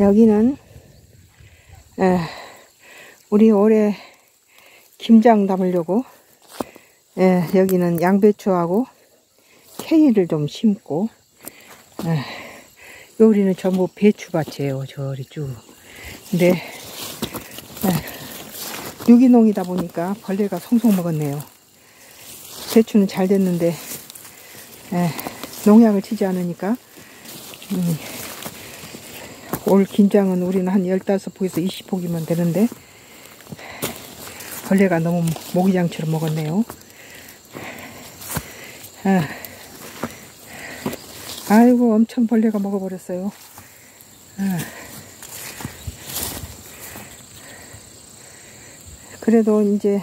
여기는 에, 우리 올해 김장 담으려고 에, 여기는 양배추하고 케이를 좀 심고 에, 여기는 전부 배추밭이에요 저리 쭉. 근데 에, 유기농이다 보니까 벌레가 송송 먹었네요. 배추는 잘 됐는데 에, 농약을 치지 않으니까 음, 올 김장은 우리는 한 15폭에서 20폭이면 되는데 벌레가 너무 모기장처럼 먹었네요. 아, 아이고 엄청 벌레가 먹어버렸어요. 아, 그래도 이제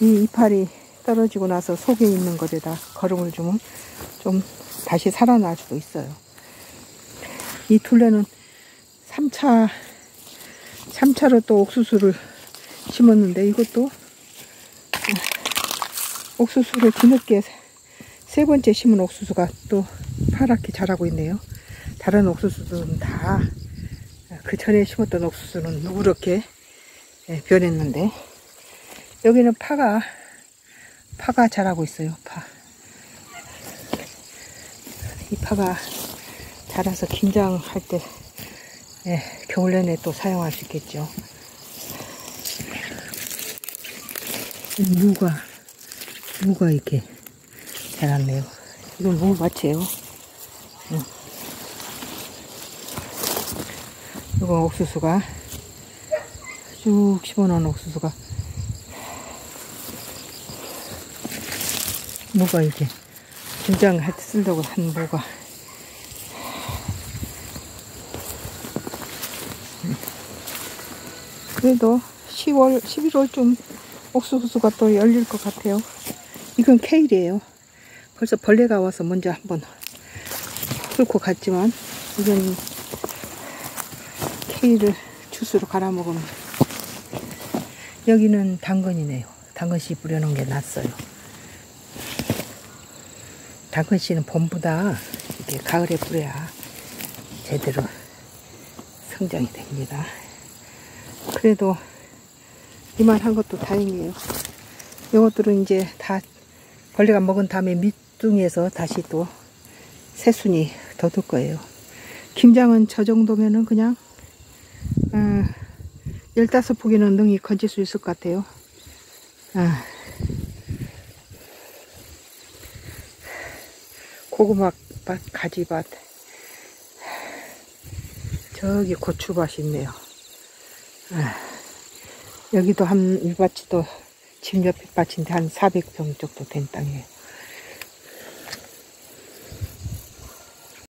이 이파리 떨어지고 나서 속에 있는 것에다 거름을 주면 좀 다시 살아날 수도 있어요. 이 둘레는 3차 3차로 또 옥수수를 심었는데 이것도 옥수수를 뒤늦게 세 번째 심은 옥수수가 또 파랗게 자라고 있네요. 다른 옥수수들은 다 그 전에 심었던 옥수수는 누렇게 예, 변했는데 여기는 파가 파가 자라고 있어요. 파. 이 파가 자라서 김장할 때 예, 겨울 내내 또 사용할 수 있겠죠. 무가 무가 이렇게 자랐네요. 이건 무밭이에요. 응. 이거 옥수수가 쭉 심어놓은 옥수수가 무가 이렇게 김장할 때 쓰려고 한 무가 그래도 10월, 11월쯤 옥수수가 또 열릴 것 같아요. 이건 케일이에요. 벌써 벌레가 와서 먼저 한번 훑고 갔지만 이건 케일을 주스로 갈아 먹으면 여기는 당근이네요. 당근씨 뿌려놓은 게 낫어요. 당근씨는 봄보다 이렇게 가을에 뿌려야 제대로 성장이 됩니다. 그래도 이만한 것도 다행이에요. 이것들은 이제 다 벌레가 먹은 다음에 밑둥에서 다시 또 새순이 돋을 거예요. 김장은 저 정도면은 그냥 어, 15포기는 능히 건질 수 있을 것 같아요. 아. 고구마밭, 가지밭 저기 고추밭이 있네요. 아, 여기도 한, 이 밭이 또집 옆에 밭인데 한 400평 정도 된 땅이에요.